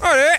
Allez.